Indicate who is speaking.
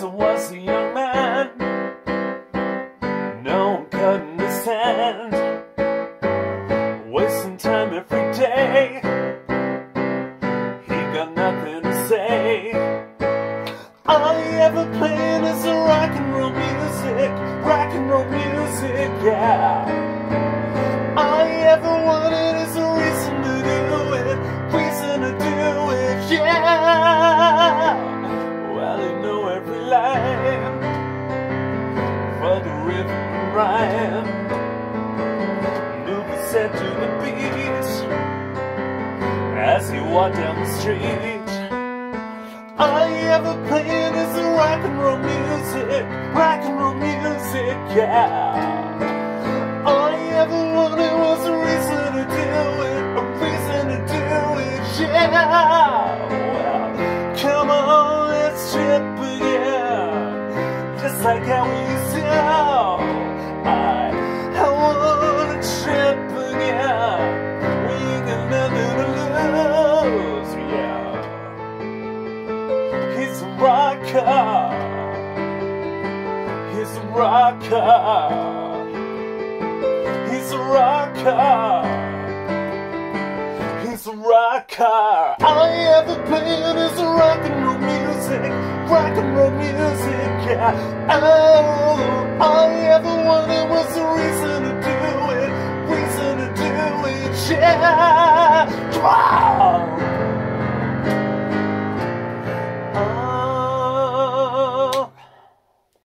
Speaker 1: I was a young man, no one could understand. Wasting time every day, he got nothing to say. All he ever played is rock and roll music, rock and roll music, yeah. All he ever wanted every line for the and rhyme. Knew the to the beat as he walked down the street. I ever played is rock and roll music, rock and roll music, yeah. Like how we to. I, I wanna trip again. We got nothing to lose, yeah. He's a rocker. He's a rocker. He's a rocker. He's a rocker. I ever Rock music, yeah. Oh, all I ever wanted was a reason to do it. Reason to do it, yeah.